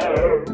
Yeah.